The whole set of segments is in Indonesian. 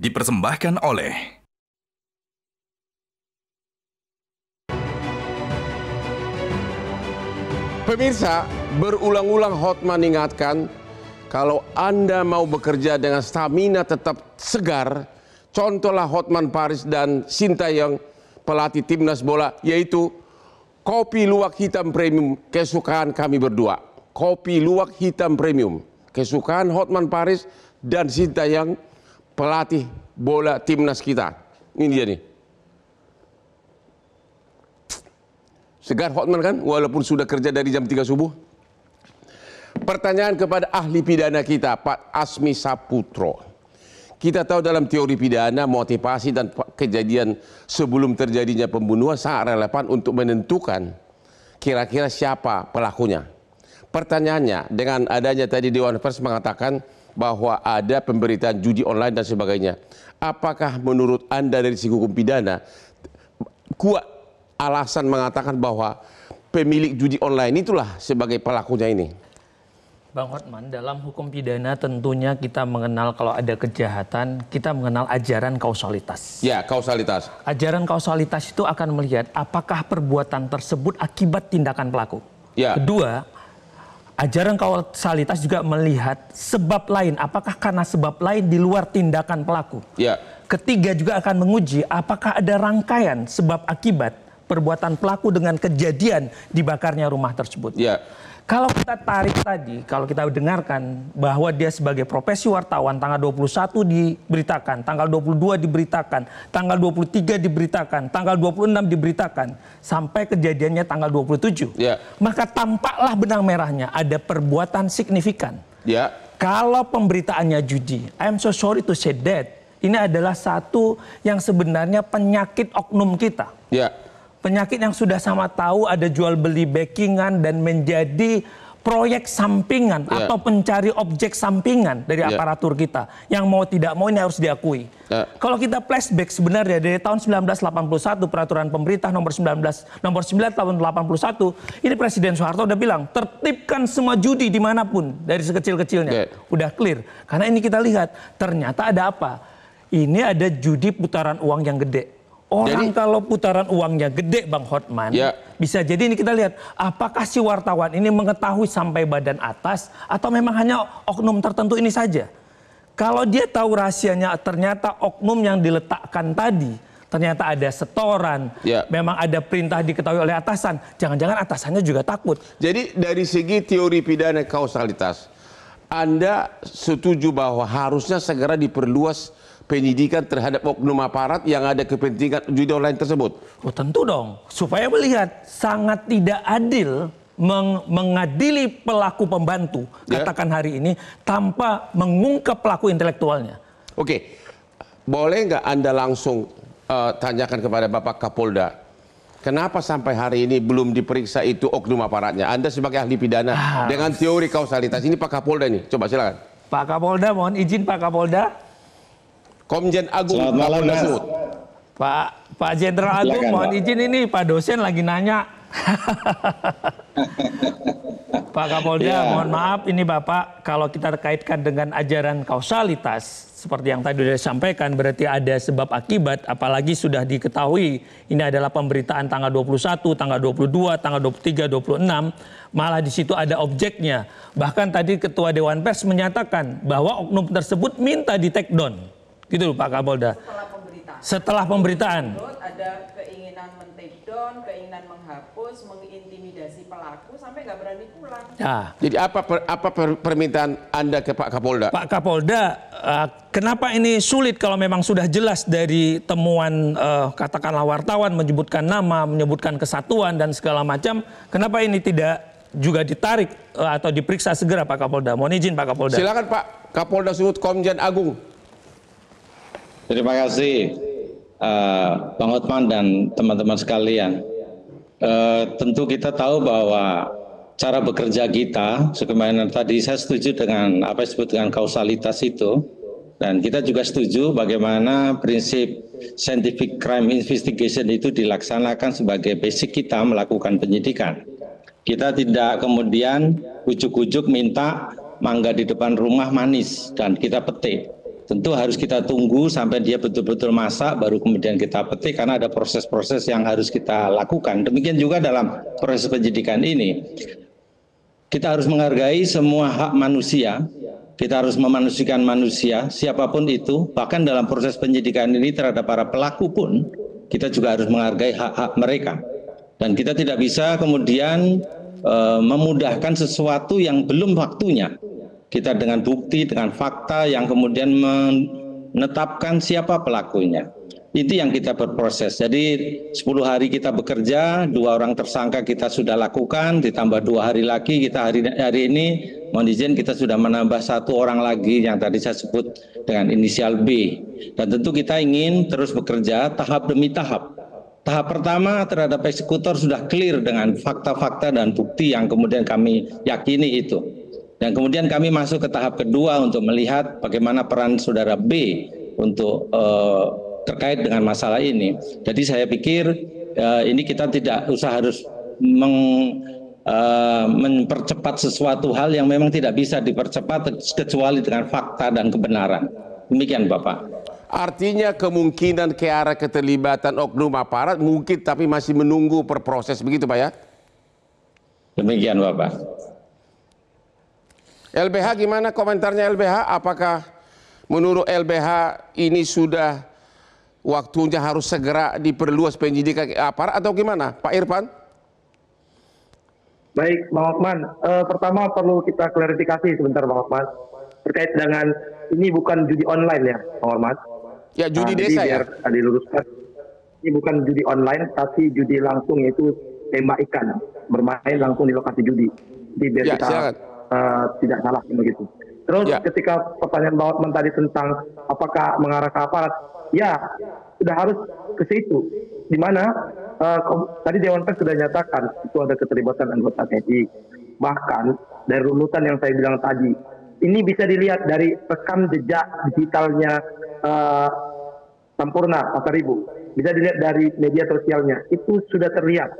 dipersembahkan oleh Pemirsa, berulang-ulang Hotman ingatkan kalau Anda mau bekerja dengan stamina tetap segar, contohlah Hotman Paris dan Sintayong pelatih timnas bola yaitu kopi luwak hitam premium kesukaan kami berdua. Kopi luwak hitam premium kesukaan Hotman Paris dan Sintayong pelatih bola timnas kita. Ini dia nih. Segar Hotman kan walaupun sudah kerja dari jam 3 subuh. Pertanyaan kepada ahli pidana kita Pak Asmi Saputro. Kita tahu dalam teori pidana motivasi dan kejadian sebelum terjadinya pembunuhan sangat relevan untuk menentukan kira-kira siapa pelakunya. Pertanyaannya dengan adanya tadi Dewan Pers mengatakan bahwa ada pemberitaan judi online dan sebagainya. Apakah menurut Anda dari segi hukum pidana kuat alasan mengatakan bahwa pemilik judi online itulah sebagai pelakunya ini? Bang Hotman, dalam hukum pidana tentunya kita mengenal kalau ada kejahatan, kita mengenal ajaran kausalitas. Ya, kausalitas. Ajaran kausalitas itu akan melihat apakah perbuatan tersebut akibat tindakan pelaku. Ya. Kedua, ajaran kausalitas juga melihat sebab lain, apakah karena sebab lain di luar tindakan pelaku. Ya. Ketiga juga akan menguji apakah ada rangkaian sebab akibat perbuatan pelaku dengan kejadian dibakarnya rumah tersebut. Ya. Kalau kita tarik tadi, kalau kita dengarkan bahwa dia sebagai profesi wartawan tanggal 21 diberitakan, tanggal 22 diberitakan, tanggal 23 diberitakan, tanggal 26 diberitakan, sampai kejadiannya tanggal 27. Ya. Maka tampaklah benang merahnya ada perbuatan signifikan. Ya. Kalau pemberitaannya judi, I'm so sorry to say that. Ini adalah satu yang sebenarnya penyakit oknum kita. Ya. Penyakit yang sudah sama tahu ada jual beli backingan dan menjadi proyek sampingan Ya. atau pencari objek sampingan dari Ya. aparatur kita. Yang mau tidak mau ini harus diakui. Ya. Kalau kita flashback sebenarnya dari tahun 1981 peraturan pemerintah nomor 19 nomor 9 tahun 81 ini Presiden Soeharto udah bilang tertibkan semua judi di mana pun dari sekecil-kecilnya. Ya. Udah clear. Karena ini kita lihat ternyata ada apa? Ini ada judi putaran uang yang gede. Orang Jadi- kalau putaran uangnya gede Bang Hotman, Ya. bisa jadi ini kita lihat apakah si wartawan ini mengetahui sampai badan atas atau memang hanya oknum tertentu ini saja. Kalau dia tahu rahasianya ternyata oknum yang diletakkan tadi ternyata ada setoran, Ya. memang ada perintah diketahui oleh atasan, jangan-jangan atasannya juga takut. Jadi dari segi teori pidana kausalitas, Anda setuju bahwa harusnya segera diperluas penyidikan terhadap oknum aparat yang ada kepentingan judi online tersebut. Oh tentu dong, supaya melihat sangat tidak adil meng- mengadili pelaku pembantu, Ya. katakan hari ini, tanpa mengungkap pelaku intelektualnya. Oke, boleh nggak Anda langsung eh, tanyakan kepada Bapak Kapolda, kenapa sampai hari ini belum diperiksa itu oknum aparatnya? Anda sebagai ahli pidana Ah. dengan teori kausalitas ini Pak Kapolda nih, coba silakan. Pak Kapolda, mohon izin Pak Kapolda. Komjen Agung Selamat malam, Mas. Pak Pak Jenderal Agung, Silakan, mohon Pak. izin ini Pak dosen lagi nanya. Pak Kapolda, Ya. mohon maaf ini Bapak kalau kita kaitkan dengan ajaran kausalitas seperti yang tadi sudah disampaikan berarti ada sebab akibat apalagi sudah diketahui ini adalah pemberitaan tanggal 21, tanggal 22, tanggal 23, 26 malah di situ ada objeknya. Bahkan tadi Ketua Dewan Pers menyatakan bahwa oknum tersebut minta di take down. Gitu loh Pak Kapolda. setelah pemberitaan. Setelah pemberitaan. Ada keinginan men-take down, keinginan menghapus, mengintimidasi pelaku sampai nggak berani pulang. Nah, Jadi apa per- apa per- permintaan Anda ke Pak Kapolda? Pak Kapolda, eh, kenapa ini sulit kalau memang sudah jelas dari temuan eh, katakanlah wartawan menyebutkan nama, menyebutkan kesatuan dan segala macam, kenapa ini tidak juga ditarik eh, atau diperiksa segera Pak Kapolda? Mohon izin Pak Kapolda. Silakan Pak Kapolda Sumut Komjen Agung. Terima kasih eh, Bang Hotman dan teman-teman sekalian. Eh, tentu kita tahu bahwa cara bekerja kita, sebagaimana tadi saya setuju dengan apa yang disebut dengan kausalitas itu, dan kita juga setuju bagaimana prinsip scientific crime investigation itu dilaksanakan sebagai basic kita melakukan penyidikan. Kita tidak kemudian ujuk-ujuk minta mangga di depan rumah manis dan kita petik. Tentu harus kita tunggu sampai dia betul-betul masak baru kemudian kita petik karena ada proses-proses yang harus kita lakukan. Demikian juga dalam proses penyidikan ini. Kita harus menghargai semua hak manusia, kita harus memanusiakan manusia, siapa pun itu, bahkan dalam proses penyidikan ini terhadap para pelaku pun, kita juga harus menghargai hak-hak mereka. Dan kita tidak bisa kemudian e, memudahkan sesuatu yang belum waktunya kita dengan bukti, dengan fakta yang kemudian menetapkan siapa pelakunya. Itu yang kita berproses. Jadi 10 hari kita bekerja, dua orang tersangka kita sudah lakukan, ditambah dua hari lagi kita hari hari ini mohon izin kita sudah menambah satu orang lagi yang tadi saya sebut dengan inisial B. Dan tentu kita ingin terus bekerja tahap demi tahap. Tahap pertama terhadap eksekutor sudah clear dengan fakta-fakta dan bukti yang kemudian kami yakini itu. Dan kemudian kami masuk ke tahap kedua untuk melihat bagaimana peran saudara B untuk uh, terkait dengan masalah ini. Jadi saya pikir uh, ini kita tidak usah harus meng, uh, mempercepat sesuatu hal yang memang tidak bisa dipercepat kecuali dengan fakta dan kebenaran. Demikian Bapak. Artinya kemungkinan ke arah keterlibatan oknum aparat mungkin tapi masih menunggu perproses begitu Pak ya? Demikian Bapak. LBH gimana komentarnya LBH? Apakah menurut LBH ini sudah waktunya harus segera diperluas penyidikan aparat atau gimana? Pak Irfan? Baik, Bang Okman. Uh, pertama perlu kita klarifikasi sebentar, Bang Okman. Terkait dengan ini bukan judi online ya, Bang Okman. Ya, judi nah, desa ya. Biar diluruskan. Ini bukan judi online, tapi judi langsung yaitu tembak ikan, bermain langsung di lokasi judi. Jadi biar ya, kita silakan uh, tidak salah begitu. Terus ya. ketika pertanyaan Otman tadi tentang apakah mengarah ke aparat, ya sudah harus ke situ. Di mana uh, tadi Dewan Pers sudah nyatakan itu ada keterlibatan anggota TNI. Bahkan dari runutan yang saya bilang tadi, ini bisa dilihat dari rekam jejak digitalnya uh, Sampurna Pasar Ibu. Bisa dilihat dari media sosialnya. Itu sudah terlihat.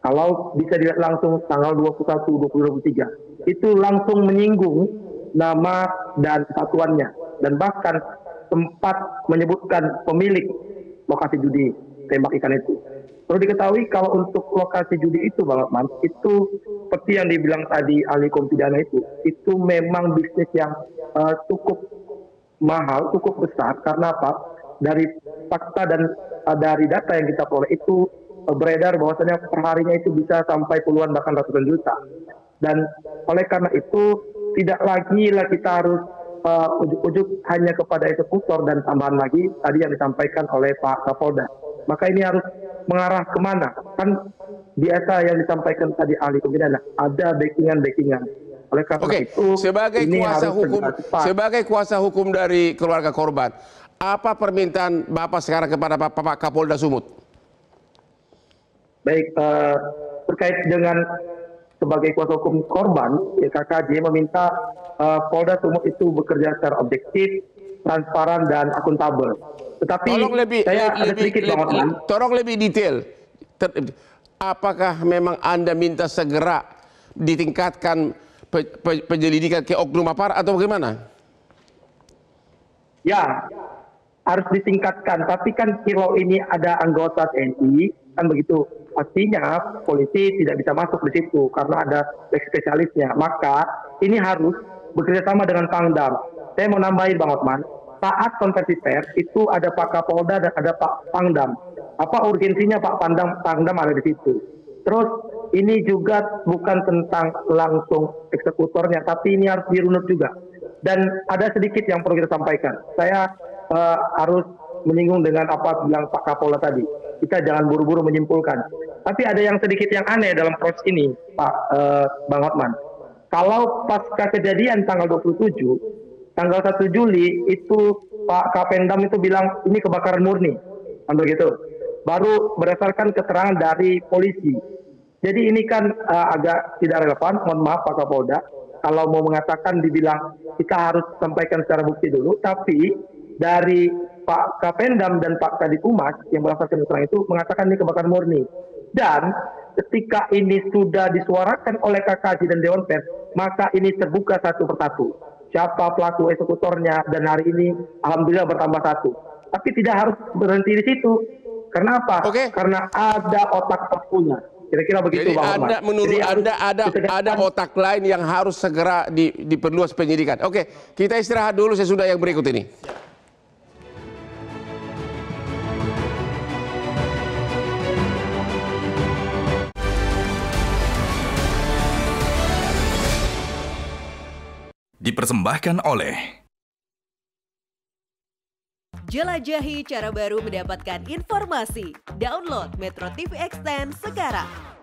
Kalau bisa dilihat langsung tanggal 21 2023 itu langsung menyinggung nama dan satuannya dan bahkan sempat menyebutkan pemilik lokasi judi tembak ikan itu. Perlu diketahui kalau untuk lokasi judi itu Bang Lukman, itu seperti yang dibilang tadi ahli kompidana itu, itu memang bisnis yang uh, cukup mahal, cukup besar karena apa? Dari fakta dan uh, dari data yang kita peroleh itu uh, beredar bahwasanya perharinya itu bisa sampai puluhan bahkan ratusan juta. Dan oleh karena itu tidak lagi lah kita harus uh, ujuk-ujuk hanya kepada eksekutor dan tambahan lagi tadi yang disampaikan oleh Pak Kapolda. Maka ini harus mengarah ke mana? Kan biasa yang disampaikan tadi ahli pembinaan ada backingan-backingan. Oleh karena Oke, itu sebagai ini kuasa hukum sebagai kuasa hukum dari keluarga korban, apa permintaan Bapak sekarang kepada Bapak, Bapak Kapolda Sumut? Baik, uh, terkait dengan sebagai kuasa hukum korban, ya KKJ meminta uh, Polda Sumut itu bekerja secara objektif, transparan dan akuntabel. Tetapi tolong lebih, saya lebih, ada sedikit lebih, lebih, tolong lebih detail. Ter, apakah memang Anda minta segera ditingkatkan pe, pe, penyelidikan ke oknum aparat atau bagaimana? Ya, harus ditingkatkan. Tapi kan kalau ini ada anggota TNI, kan begitu pastinya polisi tidak bisa masuk di situ karena ada spesialisnya. Maka ini harus bekerja sama dengan Pangdam. Saya mau nambahin Bang Otman, saat konversi pers itu ada Pak Kapolda dan ada Pak Pangdam. Apa urgensinya Pak Pangdam Pangdam ada di situ? Terus ini juga bukan tentang langsung eksekutornya, tapi ini harus dirunut juga. Dan ada sedikit yang perlu kita sampaikan. Saya uh, harus menyinggung dengan apa bilang Pak Kapolda tadi kita jangan buru-buru menyimpulkan. Tapi ada yang sedikit yang aneh dalam proses ini, Pak uh, Bang Hotman. Kalau pasca kejadian tanggal 27, tanggal 1 Juli itu Pak Kapendam itu bilang ini kebakaran murni, ambil gitu. Baru berdasarkan keterangan dari polisi. Jadi ini kan uh, agak tidak relevan, mohon maaf Pak Kapolda. Kalau mau mengatakan dibilang kita harus sampaikan secara bukti dulu, tapi dari Pak Kapendam dan Pak Kadif Umas yang berdasarkan keterangan itu mengatakan ini kebakaran murni. Dan ketika ini sudah disuarakan oleh KKJ dan Dewan Pers, maka ini terbuka satu persatu. siapa pelaku eksekutornya dan hari ini alhamdulillah bertambah satu. Tapi tidak harus berhenti di situ. Karena apa? Okay. Karena ada otak pelakunya. Kira-kira begitu Jadi Bang anda Ahmad. menurut Jadi anda ada ada otak lain yang harus segera di, diperluas penyidikan. Oke, kita istirahat dulu sesudah yang berikut ini. Dipersembahkan oleh Jelajahi cara baru mendapatkan informasi. Download Metro TV Extend sekarang.